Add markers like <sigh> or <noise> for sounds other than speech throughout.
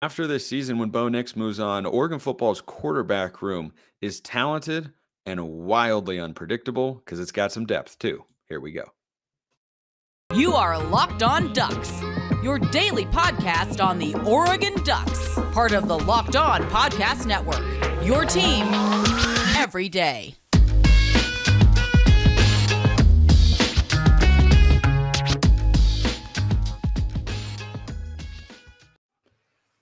after this season, when Bo Nix moves on, Oregon football's quarterback room is talented and wildly unpredictable because it's got some depth too. Here we go. You are Locked On Ducks, your daily podcast on the Oregon Ducks, part of the Locked On Podcast Network. Your team every day.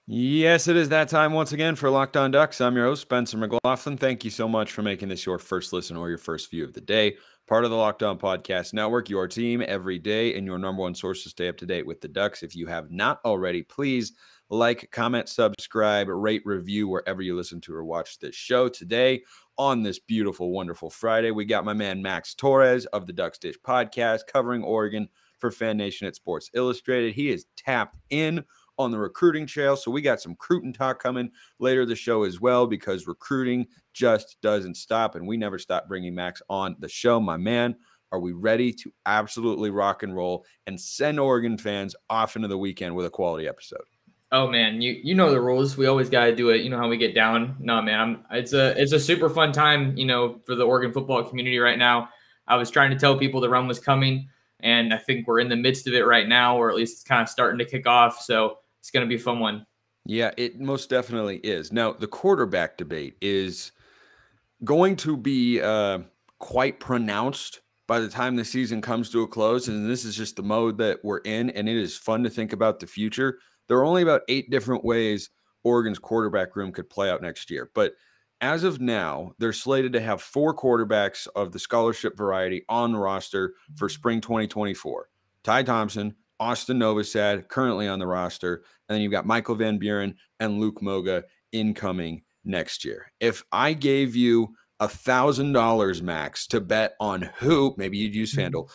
Yes, it is that time once again for Locked On Ducks. I'm your host, Spencer McLaughlin. Thank you so much for making this your first listen or your first view of the day. Part of the Locked On Podcast Network, your team every day, and your number one source to stay up to date with the Ducks. If you have not already, please like, comment, subscribe, rate, review wherever you listen to or watch this show. Today, on this beautiful, wonderful Friday, we got my man Max Torres of the Ducks Dish Podcast covering Oregon for Fan Nation at Sports Illustrated. He is tapped in on the recruiting trail. So we got some recruiting talk coming later the show as well because recruiting just doesn't stop and we never stop bringing Max on the show. My man, are we ready to absolutely rock and roll and send Oregon fans off into the weekend with a quality episode? Oh man, you you know the rules. We always got to do it. You know how we get down. No man, I'm, it's a it's a super fun time. You know for the Oregon football community right now. I was trying to tell people the run was coming, and I think we're in the midst of it right now, or at least it's kind of starting to kick off. So it's going to be a fun one. Yeah, it most definitely is. Now, the quarterback debate is going to be uh, quite pronounced by the time the season comes to a close. And this is just the mode that we're in. And it is fun to think about the future. There are only about eight different ways Oregon's quarterback room could play out next year. But as of now, they're slated to have four quarterbacks of the scholarship variety on the roster for spring 2024. Ty Thompson, Austin Novosad currently on the roster, and then you've got Michael Van Buren and Luke Moga incoming next year. If I gave you a thousand dollars max to bet on who, maybe you'd use mm-hmm. FanDuel.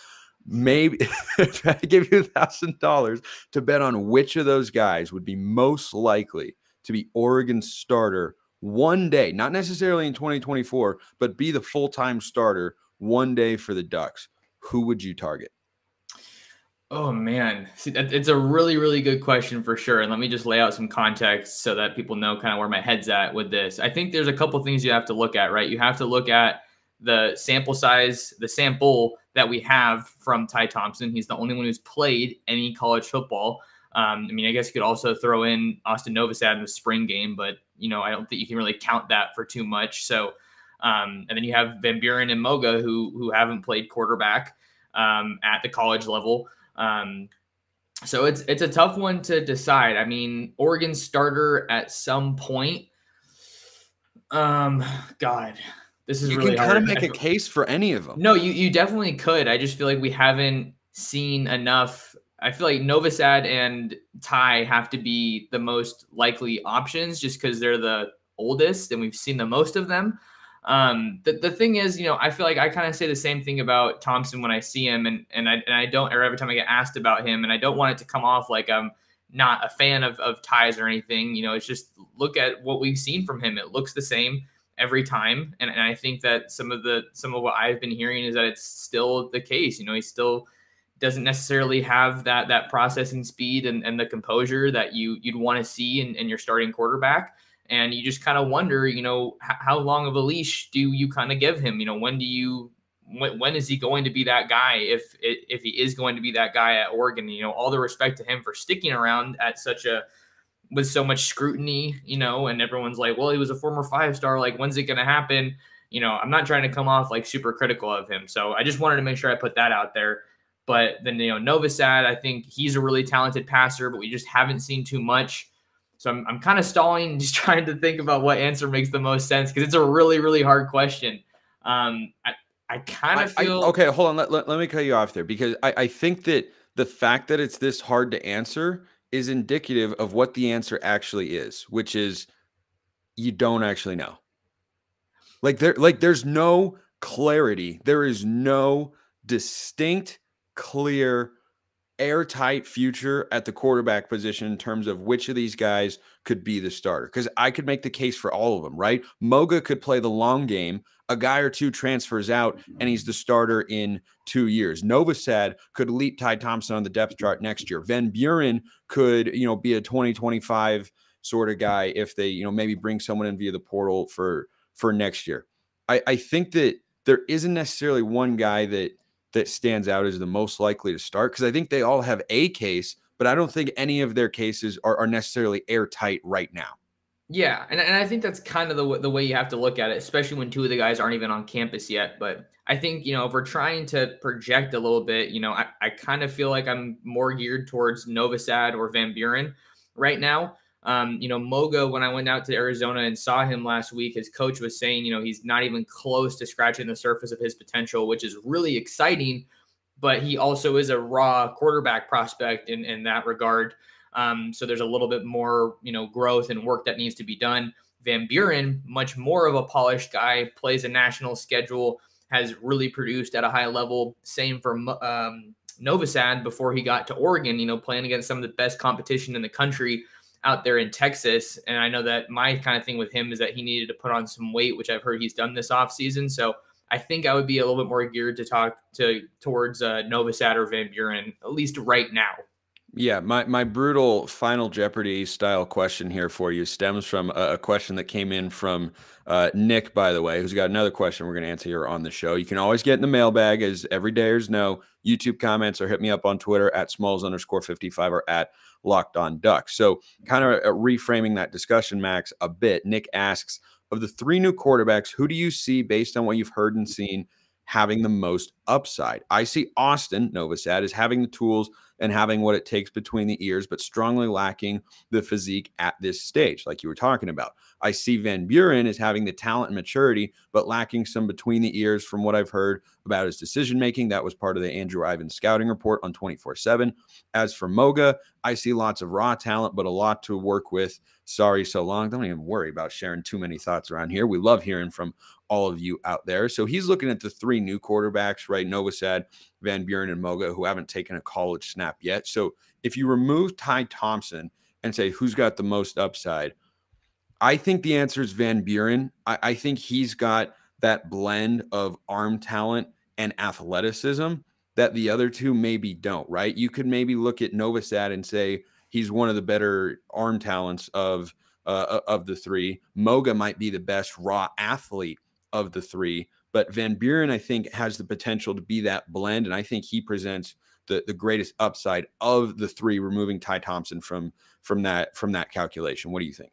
Maybe <laughs> if I give you a thousand dollars to bet on which of those guys would be most likely to be Oregon's starter one day, not necessarily in 2024, but be the full time starter one day for the Ducks, who would you target? Oh man, See, it's a really, really good question for sure. And let me just lay out some context so that people know kind of where my head's at with this. I think there's a couple things you have to look at, right? You have to look at the sample size, the sample that we have from Ty Thompson. He's the only one who's played any college football. Um, I mean, I guess you could also throw in Austin Novosad in the spring game, but you know, I don't think you can really count that for too much. So, um, and then you have Van Buren and Moga who who haven't played quarterback um, at the college level. Um, so it's it's a tough one to decide. I mean, Oregon starter at some point. Um, God, this is you really can kind of make a case for any of them. No, you you definitely could. I just feel like we haven't seen enough. I feel like Novosad and Ty have to be the most likely options, just because they're the oldest and we've seen the most of them. Um, the, the thing is, you know, I feel like I kind of say the same thing about Thompson when I see him, and and I and I don't, or every time I get asked about him, and I don't want it to come off like I'm not a fan of of Ty's or anything. You know, it's just look at what we've seen from him. It looks the same every time, and, and I think that some of the some of what I've been hearing is that it's still the case. You know, he still doesn't necessarily have that that processing speed and, and the composure that you you'd want to see in, in your starting quarterback and you just kind of wonder, you know, h- how long of a leash do you kind of give him? You know, when do you when, when is he going to be that guy if if he is going to be that guy at Oregon? You know, all the respect to him for sticking around at such a with so much scrutiny, you know, and everyone's like, well, he was a former five star. Like, when's it going to happen? You know, I'm not trying to come off like super critical of him. So I just wanted to make sure I put that out there. But then, you know, Novosad, I think he's a really talented passer, but we just haven't seen too much. So I'm, I'm kind of stalling, <laughs> just trying to think about what answer makes the most sense because it's a really, really hard question. Um, I, I kind of feel. I, okay, hold on. Let, let, let, me cut you off there because I, I think that the fact that it's this hard to answer is indicative of what the answer actually is, which is you don't actually know. Like there, like there's no clarity. There is no distinct, clear airtight future at the quarterback position in terms of which of these guys could be the starter. Because I could make the case for all of them, right? Moga could play the long game. A guy or two transfers out, and he's the starter in two years. Novosad could leap Ty Thompson on the depth chart next year. Van Buren could, you know, be a 2025 sort of guy if they, you know, maybe bring someone in via the portal for for next year. I, I think that there isn't necessarily one guy that that stands out as the most likely to start because I think they all have a case, but I don't think any of their cases are, are necessarily airtight right now. Yeah, and, and I think that's kind of the the way you have to look at it, especially when two of the guys aren't even on campus yet. But I think you know if we're trying to project a little bit, you know, I, I kind of feel like I'm more geared towards Novosad or Van Buren right now. Um, you know, Moga, when I went out to Arizona and saw him last week, his coach was saying, you know, he's not even close to scratching the surface of his potential, which is really exciting. But he also is a raw quarterback prospect in, in that regard. Um, so there's a little bit more, you know, growth and work that needs to be done. Van Buren, much more of a polished guy, plays a national schedule, has really produced at a high level. Same for um, Novosad before he got to Oregon, you know, playing against some of the best competition in the country out there in Texas. And I know that my kind of thing with him is that he needed to put on some weight, which I've heard he's done this offseason. So I think I would be a little bit more geared to talk to towards uh, Novosad or Van Buren, at least right now. Yeah, my, my brutal Final Jeopardy style question here for you stems from a, a question that came in from uh, Nick, by the way, who's got another question we're going to answer here on the show. You can always get in the mailbag, as everydayers know, YouTube comments or hit me up on Twitter at smalls underscore 55 or at locked on ducks. So, kind of uh, reframing that discussion, Max, a bit, Nick asks, of the three new quarterbacks, who do you see based on what you've heard and seen having the most upside? I see Austin Novosad as having the tools and having what it takes between the ears, but strongly lacking the physique at this stage, like you were talking about. I see Van Buren as having the talent and maturity, but lacking some between the ears from what I've heard about his decision making. That was part of the Andrew Ivins scouting report on 24 7. As for Moga, I see lots of raw talent, but a lot to work with. Sorry, so long. Don't even worry about sharing too many thoughts around here. We love hearing from all of you out there. So he's looking at the three new quarterbacks, right? Novosad, Van Buren, and Moga, who haven't taken a college snap yet. So if you remove Ty Thompson and say who's got the most upside, I think the answer is Van Buren. I, I think he's got that blend of arm talent and athleticism that the other two maybe don't, right? You could maybe look at Novosad and say he's one of the better arm talents of uh, of the three. Moga might be the best raw athlete of the three. But Van Buren, I think, has the potential to be that blend, and I think he presents the the greatest upside of the three, removing Ty Thompson from from that from that calculation. What do you think?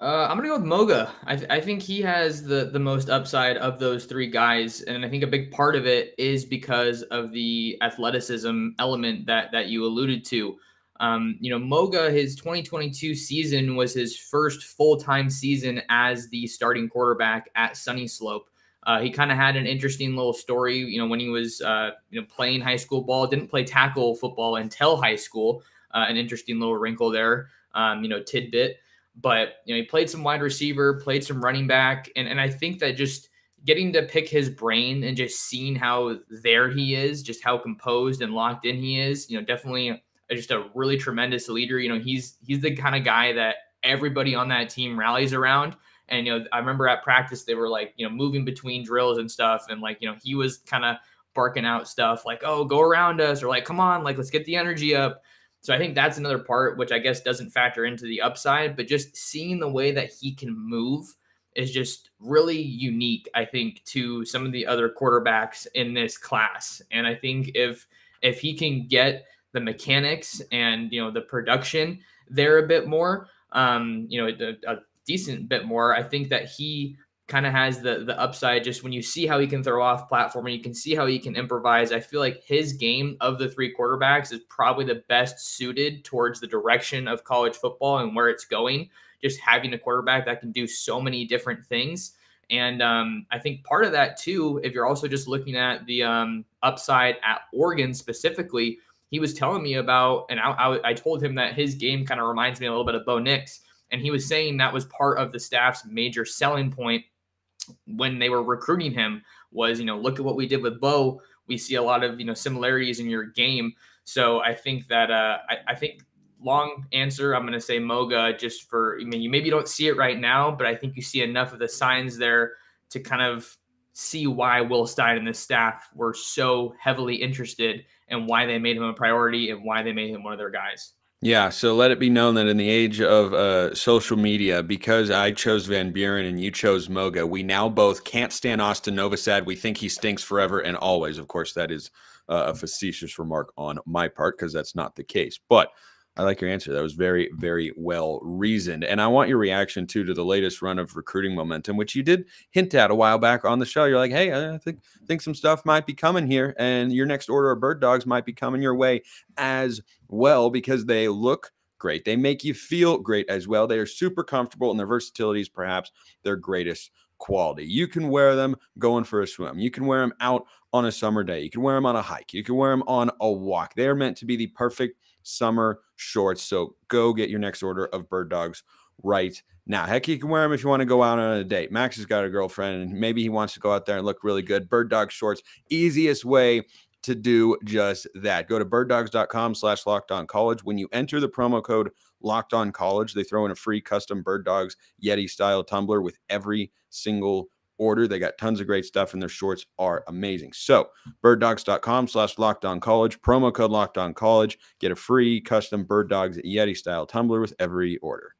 Uh, I'm gonna go with Moga. I, th- I think he has the the most upside of those three guys, and I think a big part of it is because of the athleticism element that that you alluded to. Um, you know, Moga, his 2022 season was his first full time season as the starting quarterback at Sunnyslope. Uh, he kind of had an interesting little story. You know, when he was uh, you know playing high school ball, didn't play tackle football until high school. Uh, an interesting little wrinkle there. Um, you know, tidbit. But you know, he played some wide receiver, played some running back, and and I think that just getting to pick his brain and just seeing how there he is, just how composed and locked in he is, you know, definitely just a really tremendous leader. You know, he's he's the kind of guy that everybody on that team rallies around. And you know, I remember at practice they were like, you know, moving between drills and stuff, and like, you know, he was kind of barking out stuff like, "Oh, go around us," or like, "Come on, like let's get the energy up." So I think that's another part which I guess doesn't factor into the upside, but just seeing the way that he can move is just really unique, I think, to some of the other quarterbacks in this class. And I think if if he can get the mechanics and you know the production there a bit more um you know a, a decent bit more i think that he kind of has the the upside just when you see how he can throw off platform and you can see how he can improvise i feel like his game of the three quarterbacks is probably the best suited towards the direction of college football and where it's going just having a quarterback that can do so many different things and um, I think part of that too, if you're also just looking at the um, upside at Oregon specifically, he was telling me about, and I, I, I told him that his game kind of reminds me a little bit of Bo Nix. And he was saying that was part of the staff's major selling point when they were recruiting him was, you know, look at what we did with Bo. We see a lot of, you know, similarities in your game. So I think that, uh, I, I think long answer, I'm going to say Moga just for, I mean, you maybe don't see it right now, but I think you see enough of the signs there to kind of see why Will Stein and the staff were so heavily interested and why they made him a priority and why they made him one of their guys. Yeah, so let it be known that in the age of uh, social media, because I chose Van Buren and you chose Moga, we now both can't stand Austin Novosad. We think he stinks forever and always. Of course, that is uh, a facetious remark on my part because that's not the case. But I like your answer. That was very, very well reasoned. And I want your reaction too to the latest run of recruiting momentum, which you did hint at a while back on the show. You're like, hey, I think think some stuff might be coming here, and your next order of bird dogs might be coming your way as well because they look great. They make you feel great as well. They are super comfortable, and their versatility is perhaps their greatest quality. You can wear them going for a swim. You can wear them out on a summer day. You can wear them on a hike. You can wear them on a walk. They are meant to be the perfect summer shorts. So go get your next order of bird dogs right now. Heck, you can wear them if you want to go out on a date. Max has got a girlfriend and maybe he wants to go out there and look really good. Bird dog shorts, easiest way to do just that. Go to birddogs.com slash locked on college. When you enter the promo code locked on college, they throw in a free custom bird dogs Yeti style tumbler with every single order. They got tons of great stuff and their shorts are amazing. So birddogs.com slash locked on college, promo code locked on college, get a free custom bird dogs Yeti style tumbler with every order.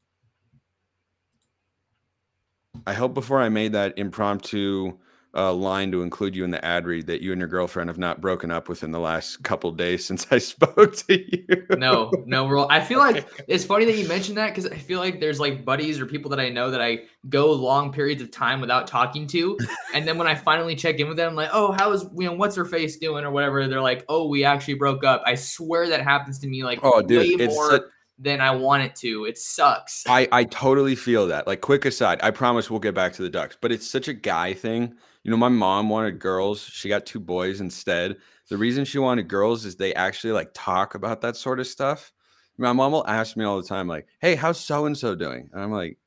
I hope before I made that impromptu uh, line to include you in the ad read that you and your girlfriend have not broken up within the last couple days <laughs> since I spoke to you. No, no, we're all, I feel like <laughs> it's funny that you mentioned that because I feel like there's like buddies or people that I know that I go long periods of time without talking to, <laughs> and then when I finally check in with them, I'm like, oh, how's you know what's her face doing or whatever, they're like, oh, we actually broke up. I swear that happens to me like oh, dude, way more. Such- than I want it to. It sucks. I, I totally feel that. Like, quick aside, I promise we'll get back to the Ducks, but it's such a guy thing you know, my mom wanted girls. She got two boys instead. The reason she wanted girls is they actually like talk about that sort of stuff. My mom will ask me all the time, like, "Hey, how's so and so doing?" And I'm like,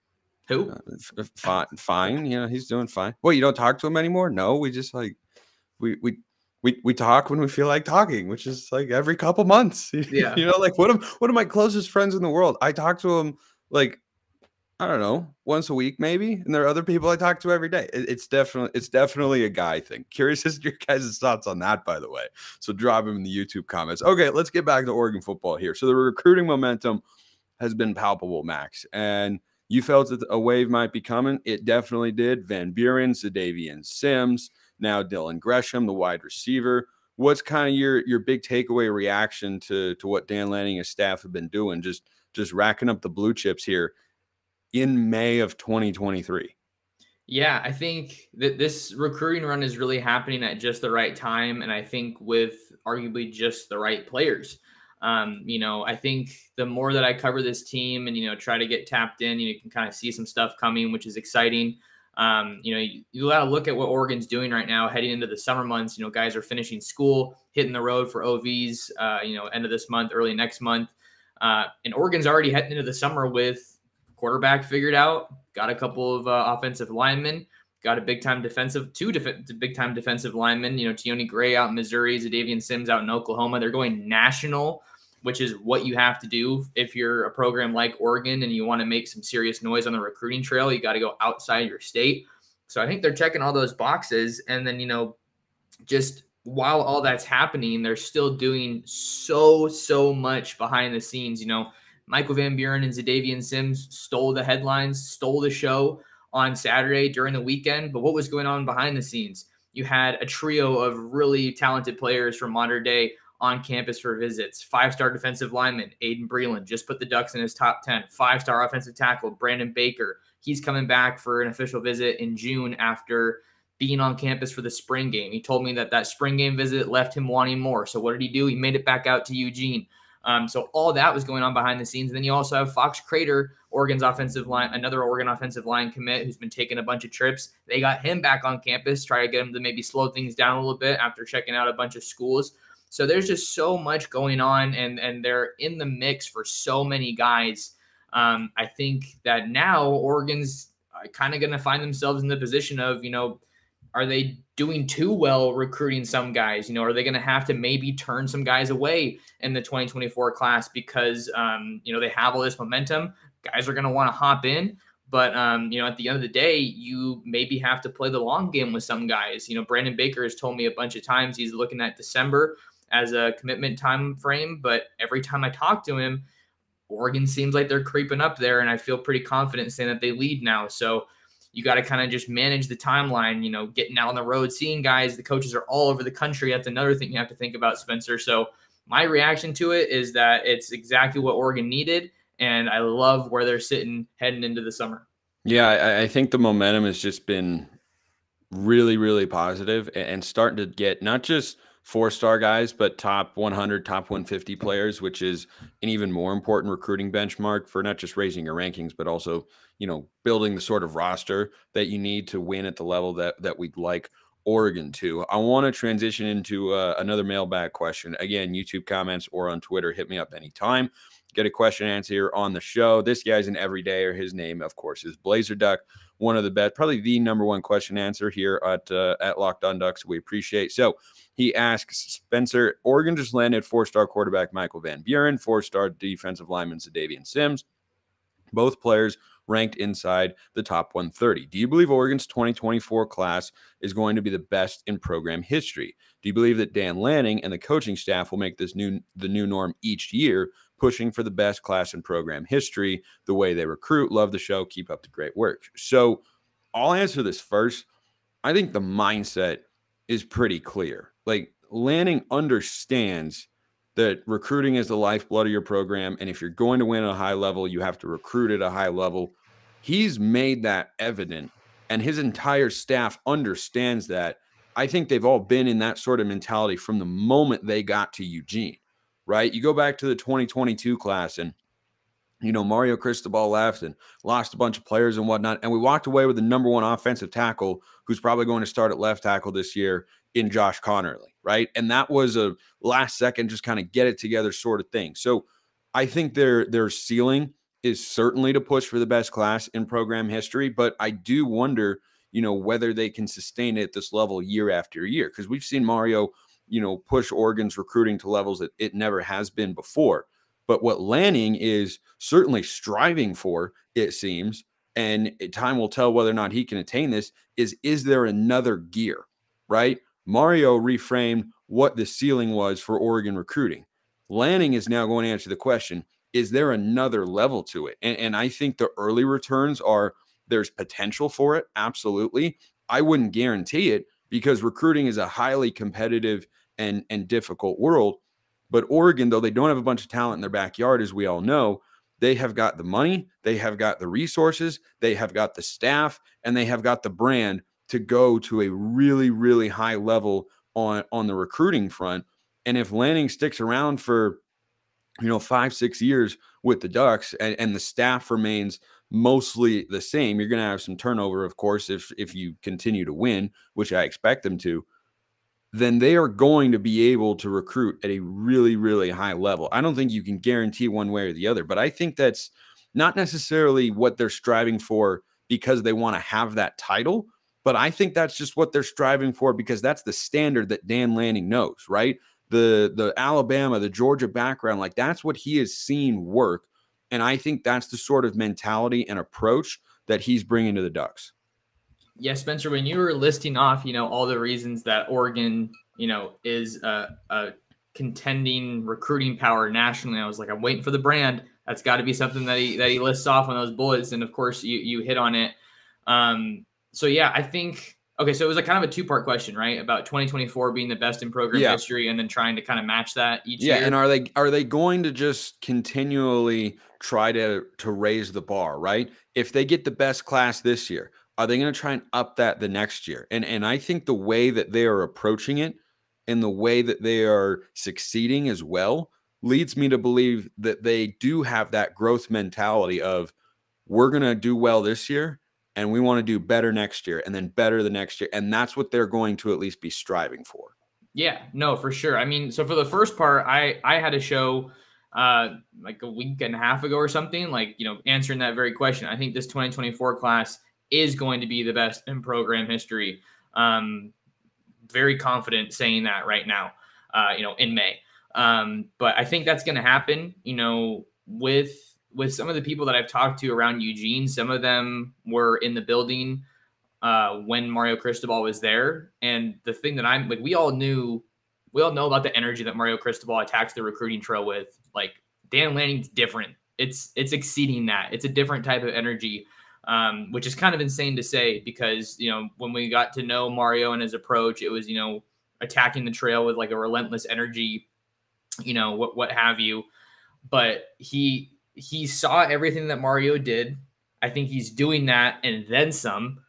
"Who? Uh, fine, fine. You know, he's doing fine. Well, you don't talk to him anymore? No, we just like we we we we talk when we feel like talking, which is like every couple months. <laughs> Yeah, you know, like one of one of my closest friends in the world. I talk to him like I don't know, once a week maybe. And there are other people I talk to every day. It, it's definitely it's definitely a guy thing. <laughs> Curious as your guys' thoughts on that, by the way. So drop them in the YouTube comments. Okay, let's get back to Oregon football here. So the recruiting momentum has been palpable, Max. And you felt that a wave might be coming. It definitely did. Van Buren, Zadavian Sims, now Dylan Gresham, the wide receiver. What's kind of your your big takeaway reaction to to what Dan Lanning and his staff have been doing? Just just racking up the blue chips here in May of 2023. Yeah, I think that this recruiting run is really happening at just the right time. And I think with arguably just the right players. Um, you know, I think the more that I cover this team and, you know, try to get tapped in, you, know, you can kind of see some stuff coming, which is exciting. Um, you know, you, you got to look at what Oregon's doing right now heading into the summer months. You know, guys are finishing school, hitting the road for OVs, uh, you know, end of this month, early next month. Uh, and Oregon's already heading into the summer with quarterback figured out, got a couple of uh, offensive linemen, got a big time defensive, two def- big time defensive linemen. You know, Tioni Gray out in Missouri, Zadavian Sims out in Oklahoma. They're going national, which is what you have to do if you're a program like Oregon and you want to make some serious noise on the recruiting trail. You got to go outside your state. So I think they're checking all those boxes. And then, you know, just while all that's happening, they're still doing so, so much behind the scenes. You know, Michael Van Buren and Zadavian Sims stole the headlines, stole the show on Saturday during the weekend. But what was going on behind the scenes? You had a trio of really talented players from Mater Dei on campus for visits. Five star defensive lineman, Aiden Breland, just put the Ducks in his top 10. Five star offensive tackle, Brandon Baker. He's coming back for an official visit in June after being on campus for the spring game. He told me that that spring game visit left him wanting more. So what did he do? He made it back out to Eugene. Um, so all that was going on behind the scenes. And then you also have Fox Crader, Oregon's offensive line, another Oregon offensive line commit who's been taking a bunch of trips. They got him back on campus, try to get him to maybe slow things down a little bit after checking out a bunch of schools. So there's just so much going on, and and they're in the mix for so many guys. Um, I think that now Oregon's uh, kind of going to find themselves in the position of you know are they doing too well recruiting some guys? You know, are they going to have to maybe turn some guys away in the 2024 class because um, you know they have all this momentum? Guys are going to want to hop in, but um, you know, at the end of the day, you maybe have to play the long game with some guys. You know, Brandon Baker has told me a bunch of times he's looking at December as a commitment time frame, but every time I talk to him, Oregon seems like they're creeping up there, and I feel pretty confident saying that they lead now. So you got to kind of just manage the timeline, you know, getting out on the road, seeing guys. The coaches are all over the country. That's another thing you have to think about, Spencer. So my reaction to it is that it's exactly what Oregon needed, and I love where they're sitting heading into the summer. Yeah, I, I think the momentum has just been really, really positive and starting to get not just four star guys, but top 100, top 150 players, which is an even more important recruiting benchmark for not just raising your rankings, but also, you know, building the sort of roster that you need to win at the level that that we'd like Oregon to. I want to transition into uh, another mailbag question. Again, YouTube comments or on Twitter, hit me up anytime. Get a question answer here on the show. This guy's an everydayer. His name, of course, is Blazer Duck. One of the best, probably the number one question answer here at uh, at Locked On Ducks. We appreciate. So he asks Spencer, Oregon just landed four-star quarterback Michael Van Buren, four-star defensive lineman Zadavian Sims. Both players ranked inside the top 130. Do you believe Oregon's 2024 class is going to be the best in program history? Do you believe that Dan Lanning and the coaching staff will make this new the new norm each year, pushing for the best class in program history, the way they recruit? Love the show. Keep up the great work. So, I'll answer this first. I think the mindset is pretty clear. Like Lanning understands that recruiting is the lifeblood of your program. And if you're going to win at a high level, you have to recruit at a high level. He's made that evident, and his entire staff understands that. I think they've all been in that sort of mentality from the moment they got to Eugene, right? You go back to the 2022 class, and you know, Mario Cristobal left and lost a bunch of players and whatnot. And we walked away with the number one offensive tackle who's probably going to start at left tackle this year in Josh Conerly, right? And that was a last second, just kind of get it together sort of thing. So I think their their ceiling is certainly to push for the best class in program history, but I do wonder, you know, whether they can sustain it at this level year after year because we've seen Mario, you know, push Oregon's recruiting to levels that it never has been before. But what Lanning is certainly striving for, it seems, and time will tell whether or not he can attain this, is is there another gear, right? Mario reframed what the ceiling was for Oregon recruiting. Lanning is now going to answer the question is there another level to it? And, and I think the early returns are there's potential for it. Absolutely. I wouldn't guarantee it because recruiting is a highly competitive and, and difficult world. But Oregon, though they don't have a bunch of talent in their backyard, as we all know, they have got the money, they have got the resources, they have got the staff, and they have got the brand to go to a really, really high level on on the recruiting front. And if Lanning sticks around for you know five, six years with the Ducks and, and the staff remains mostly the same, you're gonna have some turnover, of course, if if you continue to win, which I expect them to then they are going to be able to recruit at a really, really high level. I don't think you can guarantee one way or the other, but I think that's not necessarily what they're striving for because they want to have that title, but I think that's just what they're striving for because that's the standard that Dan Lanning knows, right? The the Alabama, the Georgia background, like that's what he has seen work, and I think that's the sort of mentality and approach that he's bringing to the Ducks. Yeah, Spencer, when you were listing off, you know, all the reasons that Oregon, you know, is a, a contending recruiting power nationally, I was like, I'm waiting for the brand. That's got to be something that he that he lists off on those bullets, and of course, you you hit on it. Um, so yeah, I think okay. So it was a kind of a two part question, right? About 2024 being the best in program yeah. history, and then trying to kind of match that each yeah, year. Yeah, and are they are they going to just continually try to to raise the bar, right? If they get the best class this year, are they going to try and up that the next year? And and I think the way that they are approaching it and the way that they are succeeding as well leads me to believe that they do have that growth mentality of we're going to do well this year and we want to do better next year and then better the next year and that's what they're going to at least be striving for. Yeah no for sure. I mean so for the first part i i had a show uh like a week and a half ago or something like you know answering that very question. I think this 2024 class is going to be the best in program history um very confident saying that right now uh you know in may um but i think that's going to happen you know with with some of the people that I've talked to around Eugene, some of them were in the building uh, when Mario Cristobal was there. And the thing that I'm like, we all knew, we all know about the energy that Mario Cristobal attacks the recruiting trail with. Like Dan Lanning's different it's it's exceeding that. It's a different type of energy, um, which is kind of insane to say because you know when we got to know Mario and his approach, it was you know attacking the trail with like a relentless energy, you know what what have you. But he he saw everything that Mario did. I think he's doing that and then some.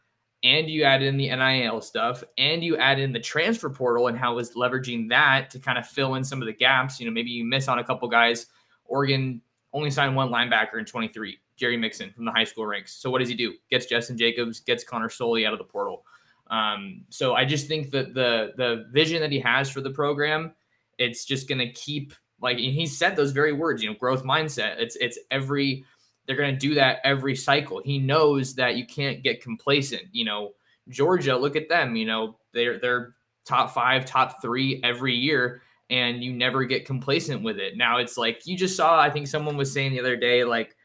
And you add in the NIL stuff, and you add in the transfer portal and how was leveraging that to kind of fill in some of the gaps. You know, maybe you miss on a couple guys. Oregon only signed one linebacker in 23, Jerry Mixon from the high school ranks. So what does he do? Gets Justin Jacobs, gets Connor Soelle out of the portal. Um, so I just think that the the vision that he has for the program, it's just going to keep like he said those very words. You know, growth mindset. It's it's every they're going to do that every cycle. He knows that you can't get complacent. You know, Georgia, look at them. You know, they're they're top five, top three every year and you never get complacent with it. Now it's like you just saw, I think someone was saying the other day, like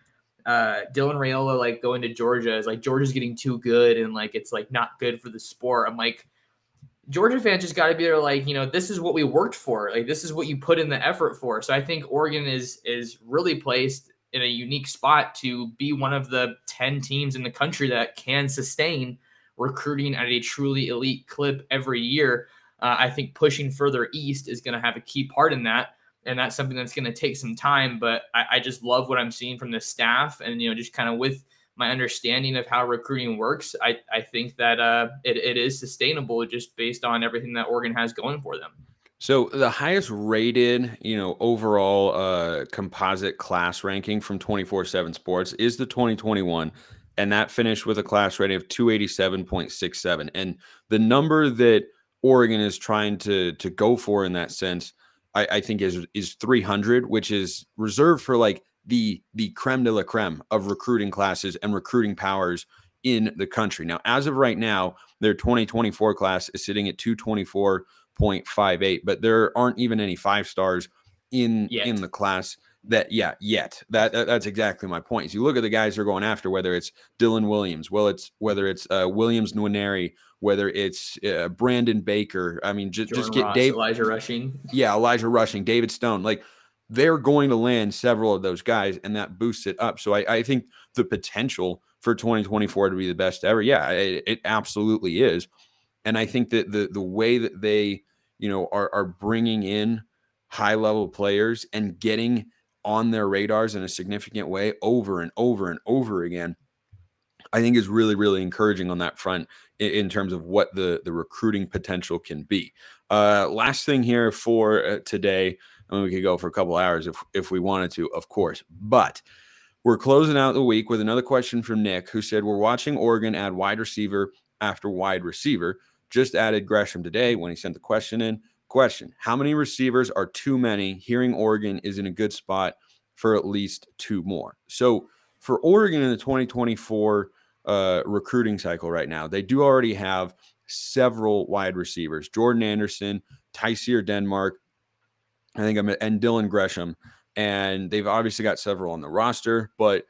uh Dylan Raiola like going to Georgia is like Georgia's getting too good and like it's like not good for the sport. I'm like Georgia fans just got to be there like, you know, this is what we worked for. Like this is what you put in the effort for. So I think Oregon is is really placed in a unique spot to be one of the 10 teams in the country that can sustain recruiting at a truly elite clip every year. Uh, I think pushing further east is going to have a key part in that. And that's something that's going to take some time. But I, I just love what I'm seeing from the staff. And, you know, just kind of with my understanding of how recruiting works, I, I think that uh, it, it is sustainable just based on everything that Oregon has going for them. So the highest rated, you know, overall uh, composite class ranking from 24/7 Sports is the 2021 and that finished with a class rating of 287.67 and the number that Oregon is trying to to go for in that sense, I, I think is is 300, which is reserved for like the the creme de la creme of recruiting classes and recruiting powers in the country. Now, as of right now, their 2024 class is sitting at 224.58, but there aren't even any five stars in yet. in the class that yeah yet that, that, that's exactly my point is you look at the guys they're going after whether it's dylan williams well it's whether it's uh, williams Nwaneri, whether it's uh, Brandon Baker. I mean, just, just get Ross, Dave, Elijah Rushing. Yeah, Elijah Rushing, David Stone. Like they're going to land several of those guys, and that boosts it up. So I, I think the potential for 2024 to be the best ever, yeah, it, it absolutely is. And I think that the the way that they, you know, are are bringing in high level players and getting on their radars in a significant way over and over and over again I think is really, really encouraging on that front in, in terms of what the the recruiting potential can be. Uh, last thing here for uh, today, I mean, we could go for a couple hours if if we wanted to, of course, but we're closing out the week with another question from Nick, who said, "We're watching Oregon add wide receiver after wide receiver. Just added Gresham today when he sent the question in. Question: How many receivers are too many? Hearing Oregon is in a good spot for at least two more. So." For Oregon in the 2024 uh, recruiting cycle right now. They do already have several wide receivers: Jordan Anderson, Tyseer Denmark, I think I'm and Dylan Gresham, and they've obviously got several on the roster. But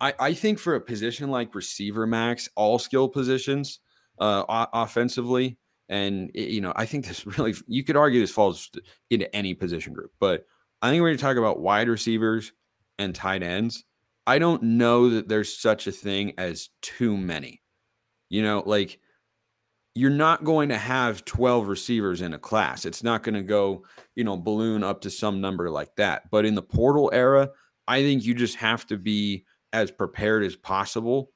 I, I think for a position like receiver max, all skill positions, uh, offensively, and eh, you know, I think this <laughs> really you could argue this falls into any position group, but I think going to talk about wide receivers and tight ends. I don't know that there's such a thing as too many. You know, like you're not going to have 12 receivers in a class. It's not going to go, you know, balloon up to some number like that. But in the portal era, I think you just have to be as prepared as possible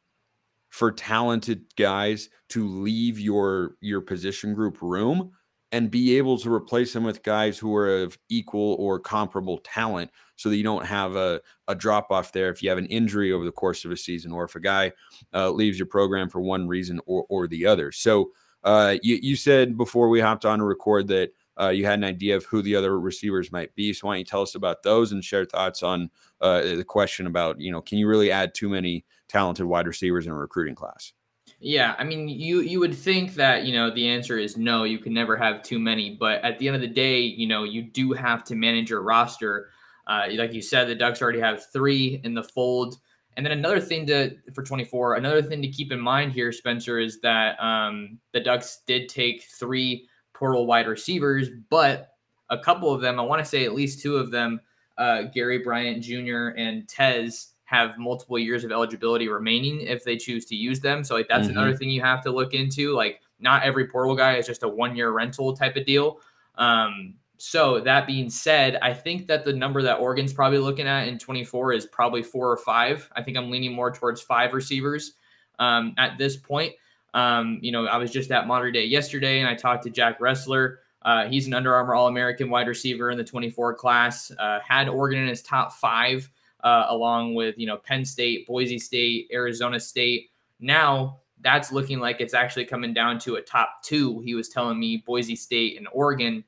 for talented guys to leave your your position group room and be able to replace them with guys who are of equal or comparable talent so that you don't have a, a drop off there if you have an injury over the course of a season or if a guy uh, leaves your program for one reason or, or the other. So uh, you, you said before we hopped on to record that uh, you had an idea of who the other receivers might be. So why don't you tell us about those and share thoughts on uh, the question about, you know, can you really add too many talented wide receivers in a recruiting class? Yeah, I mean, you you would think that you know the answer is no, you can never have too many. But at the end of the day, you know, you do have to manage your roster. Uh, like you said, the Ducks already have three in the fold. And then another thing to for 24, another thing to keep in mind here, Spencer, is that um, the Ducks did take three portal wide receivers, but a couple of them, I want to say at least two of them, uh, Gary Bryant Jr. and Tez have multiple years of eligibility remaining if they choose to use them. So like that's mm-hmm. another thing you have to look into. Like not every portal guy is just a one year rental type of deal. Um, so that being said, I think that the number that Oregon's probably looking at in 24 is probably four or five. I think I'm leaning more towards five receivers um, at this point. Um, you know, I was just at Mater Dei yesterday and I talked to Jack Wrestler. Uh, he's an Under Armour All American wide receiver in the 24 class. Uh, had Oregon in his top five, uh, along with you know Penn State, Boise State, Arizona State. Now that's looking like it's actually coming down to a top two. He was telling me Boise State and Oregon,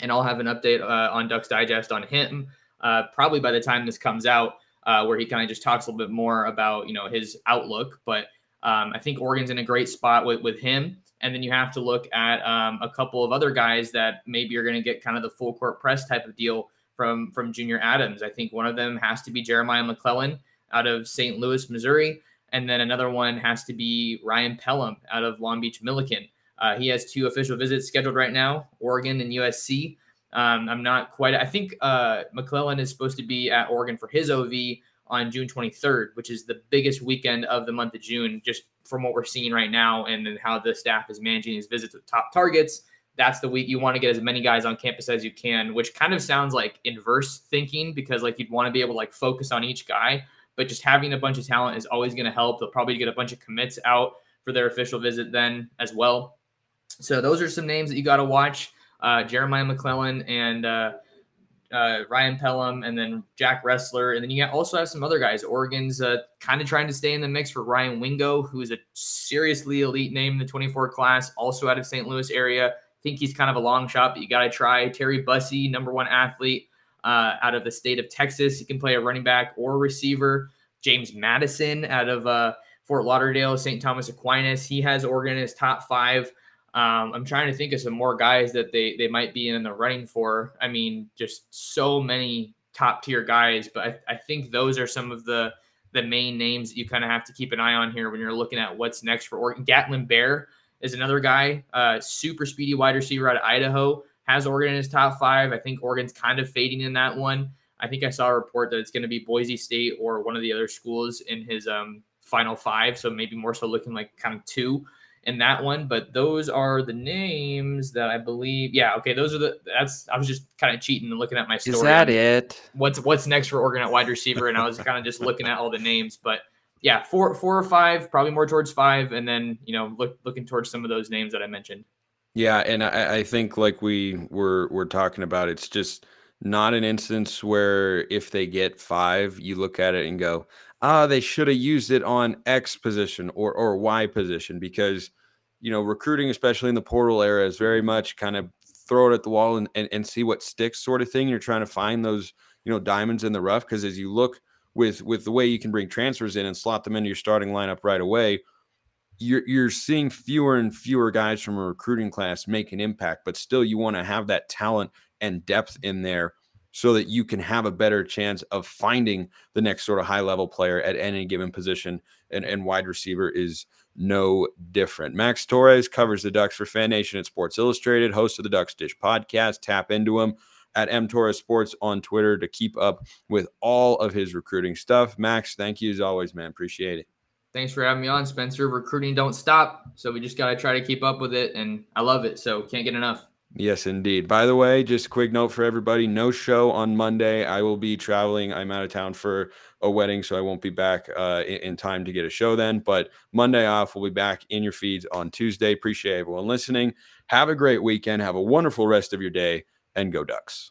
and I'll have an update uh, on Ducks Digest on him uh, probably by the time this comes out, uh, where he kind of just talks a little bit more about you know his outlook. But um, I think Oregon's in a great spot with with him. And then you have to look at um, a couple of other guys that maybe are going to get kind of the full court press type of deal from from Junior Adams. I think one of them has to be Jeremiah McClellan out of St. Louis, Missouri, and then another one has to be Ryan Pelham out of Long Beach Millikan. Uh, he has two official visits scheduled right now, Oregon and USC. Um, I'm not quite. I think uh, McClellan is supposed to be at Oregon for his OV on June 23rd, which is the biggest weekend of the month of June, just from what we're seeing right now and then how the staff is managing these visits with top targets. That's the week you want to get as many guys on campus as you can, which kind of sounds like inverse thinking because like you'd want to be able to like focus on each guy, but just having a bunch of talent is always going to help. They'll probably get a bunch of commits out for their official visit then as well. So those are some names that you got to watch. Uh, Jeremiah McClellan and uh, uh, Ryan Pelham, and then Jack Wrestler, and then you also have some other guys. Oregon's uh, kind of trying to stay in the mix for Ryan Wingo, who's a seriously elite name in the 24 class, also out of St. Louis area. Think he's kind of a long shot, but you got to try. Terry Bussey, number one athlete uh, out of the state of Texas. He can play a running back or receiver. James Madison out of uh, Fort Lauderdale, St. Thomas Aquinas. He has Oregon in his top five. Um, I'm trying to think of some more guys that they they might be in the running for. I mean, just so many top tier guys, but I, I think those are some of the the main names that you kind of have to keep an eye on here when you're looking at what's next for Oregon. Gatlin Bair is another guy, uh, super speedy wide receiver out of Idaho, has Oregon in his top five. I think Oregon's kind of fading in that one. I think I saw a report that it's going to be Boise State or one of the other schools in his um, final five. So maybe more so looking like kind of two in that one. But those are the names that I believe. Yeah, okay, those are the. That's I was just kind of cheating and looking at my story. Is that it? What's what's next for Oregon at wide receiver? And I was kind of just looking at all the names, but yeah, four four or five, probably more towards five, and then you know look looking towards some of those names that I mentioned. Yeah, and I, I think like we were we're talking about, it's just not an instance where if they get five, you look at it and go, ah, they should have used it on X position or or Y position because you know recruiting, especially in the portal era, is very much kind of throw it at the wall and, and, and see what sticks sort of thing. You're trying to find those you know diamonds in the rough because as you look with with the way you can bring transfers in and slot them into your starting lineup right away, you're you're seeing fewer and fewer guys from a recruiting class make an impact, but still you want to have that talent and depth in there so that you can have a better chance of finding the next sort of high level player at any given position. And, and wide receiver is no different. Max Torres covers the Ducks for Fan Nation at Sports Illustrated, host of the Ducks Dish podcast. Tap into him at M Torres Sports on Twitter to keep up with all of his recruiting stuff. Max, thank you as always, man. Appreciate it. Thanks for having me on, Spencer. Recruiting don't stop, so we just got to try to keep up with it, and I love it. So can't get enough. Yes, indeed. By the way, just a quick note for everybody no show on Monday. I will be traveling. I'm out of town for a wedding, so I won't be back uh, in, in, time to get a show then. But Monday off, we'll be back in your feeds on Tuesday. Appreciate everyone listening. Have a great weekend. Have a wonderful rest of your day, and go Ducks.